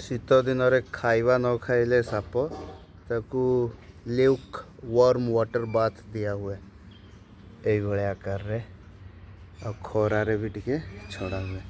ଶୀତ ଦିନରେ ଖାଇବା ନ ଖାଇଲେ ସାପ ତାକୁ ଲ୍ୟୁକ୍ ୱାର୍ମ ୱାଟର ବାଥ୍ ଦିଆ ହୁଏ ଏଇଭଳିଆ ଆକାରରେ ଆଉ ଖରାରେ ବି ଟିକେ ଛଡ଼ା ହୁଏ